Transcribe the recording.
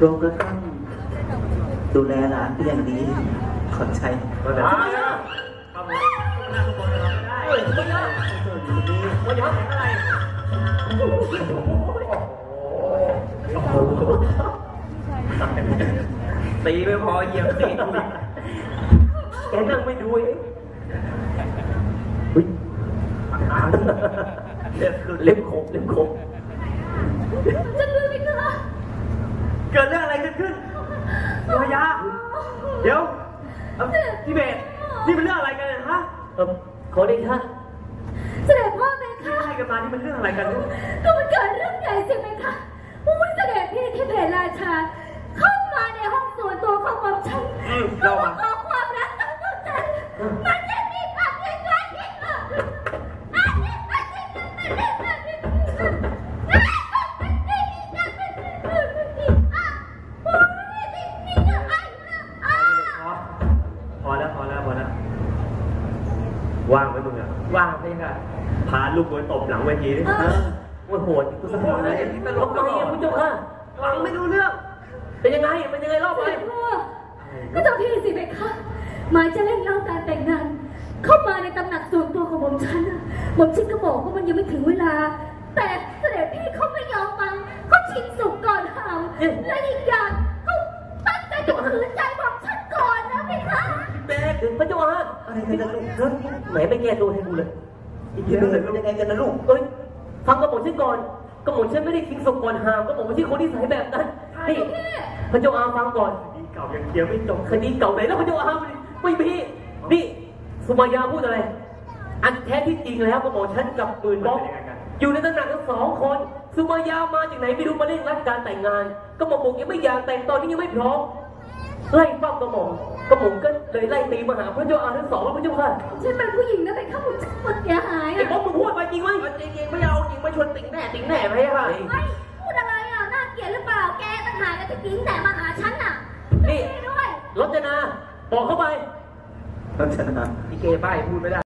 รวมกระทั่งดูแลหลานเป็นอย่างดี ขอบใจก็ได้ครับผมหน้าทุกคนนะครับได้เฮ้ยม่ได้วันนี้เขาแข่งอะไรตีไม่พอเหยียบตีแกนั่งไม่ดูเองเล็บคือเล็บขบเล็บขบจะดูไหมคะ เกิดเรื่องอะไรขึ้นขึ้นโยยาเดี๋ยวเอ้าพี่เบสนี่เป็นเรื่องอะไรกันเนี่ยฮะเออขอได้ค่ะเสด็จพ่อไหมคะ ให้กันมานี่มันเรื่องอะไรกันเนี่ยก็มันเกิดเรื่องใหญ่ใช่ไหมคะอุ้ยเสด็จพี่ที่เพลราชา เข้ามาในห้องส่วนตัวของผมฉันอืมเราเรามามา ขอความรักจากพวกฉันมันจะมีความ ว่างไหมมึงอะว่างไหมค่ะพาลูกไปตบหลังเวทีดิเออโอ้ยโหดกูสมองเลยลบไปอะคุณเจ้าค่ะฟังไม่รู้เรื่อง เป็นยังไงเป็นยังไงเล่าเสไปด็จพ่อก็เจ้าพี่สิเบคะหมายจะเล่นเล่าการแต่งงาน เข้ามาในตำหนักส่วนตัวของผมฉันอะผมชิดก็บอกว่ามันยังไม่ถึงเวลา แต่เสด็จพี่เขาไม่ยอมฟังเขาชิงสุกก่อนหามและอีกอย่างเขาตั้งใจจะขืนใจ อะไรกันนะลูกเฮ้ยไหนไปแก้ตัวให้กูเลยอีกทีนึงเป็นยังไงกันนะลูกเอ้ยฟังกระหม่อมฉันก่อนกระหม่อมฉันไม่ได้ทิ้งศพก่อนหามกระหม่อมไม่ใช่คนที่ใส่แบบนั้นนี่พระเจ้าอาฟังก่อนดีเก่ายังเคลียร์ไม่จบคดีเก่าไหนแล้วพระเจ้าอาไม่มีนี่สุมายาพูดอะไร อันแท้ที่จริงแล้วกระหม่อมฉันกับปืนบล็อกอยู่ในตำหนักทั้งสองคนสุมายามาจากไหนไม่รู้มาเร่งรัดการแต่งงานกระหม่อมบอกยังไม่อยากแต่งตอนนี้ยังไม่พร้อม ไล่ปั้มกระหม่อมกระหม่อมก็เลยไล่ตีมาหาพระเจ้าอาทั้งสองแล้วพระเจ้าค่ะฉันเป็นผู้หญิงนะเบคะผมฉันหมดเสียหายไอ้อะบอสมึงพูดไปจริงไหมจริงๆไม่เอาจริงไม่ชวนติงแน่ติงแน่ไหมค่ะเฮ้ยพูดอะไรอะน่าเกลียดหรือเปล่าแกต่างหากที่ทิ้งแต่มาหาฉันน่ะนี่ด้วย รจนาบอกเข้าไปรัชนา พี่เกย์ใบ้พูดไม่ได้